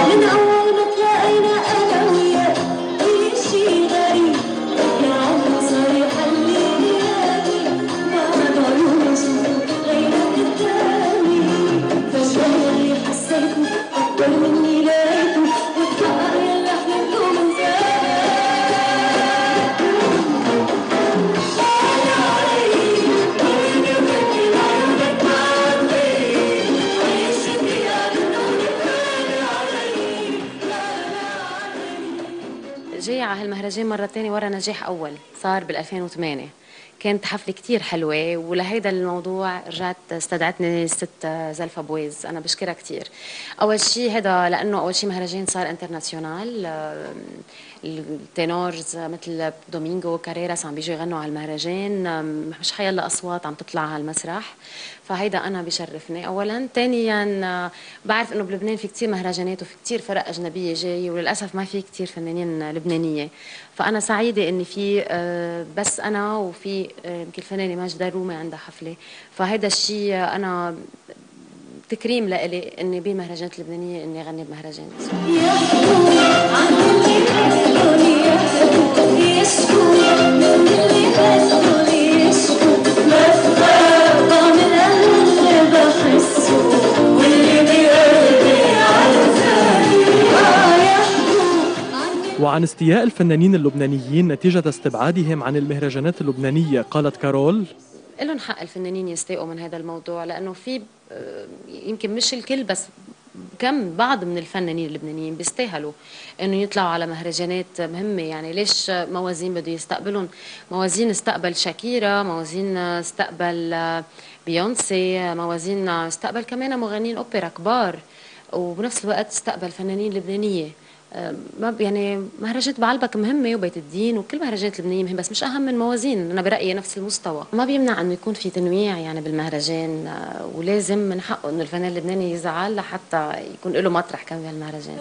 من أول جاي على هالمهرجان مرة تانية ورا نجاح أول صار بال 2008 كانت حفلة كتير حلوة ولهيدا الموضوع رجعت استدعتني الست زلفة بويز أنا بشكرها كتير. أول شيء هذا لأنه أول شيء مهرجان صار international ال tenors مثل دومينغو كاريراس عم بيجوا يغنوا على المهرجان مش حيلا أصوات عم تطلع على المسرح. فهيدا أنا بشرفني. أولا ثانيا آه، بعرف إنه بلبنان في كتير مهرجانات وفي كتير فرق أجنبية جاي وللأسف ما في كتير فنانين لبنانية. فأنا سعيدة إني في آه، بس أنا وفي آه، يمكن الفنانة ماجدة الرومي عندها حفلة. فهيدا الشيء أنا تكريم لإلي إني بمهرجانات اللبنانية إني أغني بمهرجان. وعن استياء الفنانين اللبنانيين نتيجة استبعادهم عن المهرجانات اللبنانية قالت كارول. لهم حق الفنانين يستيقوا من هذا الموضوع لأنه في آه، يمكن مش الكل بس كم بعض من الفنانين اللبنانيين بيستاهلوا إنه يطلعوا على مهرجانات مهمة. يعني ليش موازين بده يستقبلهم؟ موازين استقبل شاكيرا موازين استقبل آه، بيونسي موازين استقبل كمان مغنيين أوبرا كبار وبنفس الوقت استقبل فنانين لبنانية. آه، ما يعني مهرجانات بعلبك مهمة وبيت الدين وكل مهرجانات اللبنانيه مهمة بس مش أهم من موازين. أنا برأيي نفس المستوى. ما بيمنع إنه يكون في تنويع يعني بالمهرجان آه، ولازم من حقه إنه الفنان اللبناني يزعل لحتى يكون له مطرح كمان بهالمهرجان.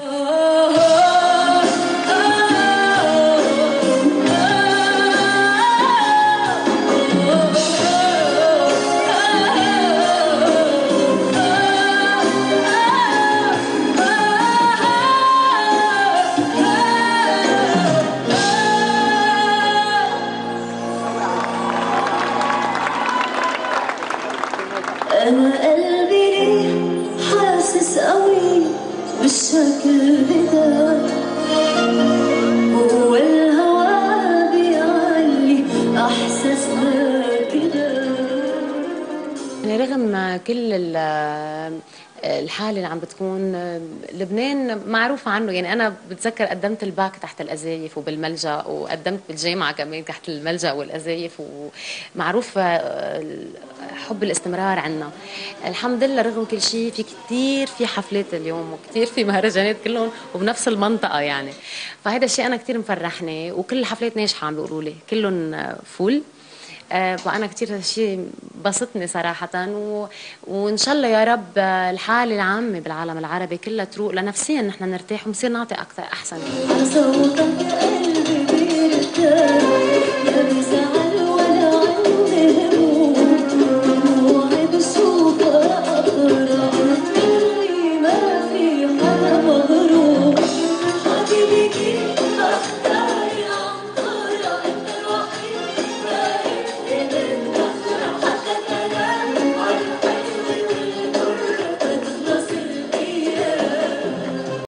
أنا قلبي ليه حاسس قوي بالشكل هو الهوى بيعلي رغم كل ال- الحالة اللي عم بتكون لبنان معروف عنه. يعني أنا بتذكر قدمت الباك تحت الأزايف وبالملجأ وقدمت بالجامعة كمان تحت الملجأ والأزايف ومعروف حب الاستمرار عنا. الحمد لله رغم كل شيء في كتير في حفلات اليوم وكتير في مهرجانات كلهم وبنفس المنطقة يعني. فهذا الشيء أنا كتير مفرحني وكل الحفلات ناجحة عم بيقولوا لي كلهم فول آه، وأنا كثير هالشيء بسطني صراحة و... وإن شاء الله يا رب الحاله العامة بالعالم العربي كلها تروق لنفسيا نحن نرتاح ونصير نعطي أكثر أحسن. صوتك قلبي بيرتاح يا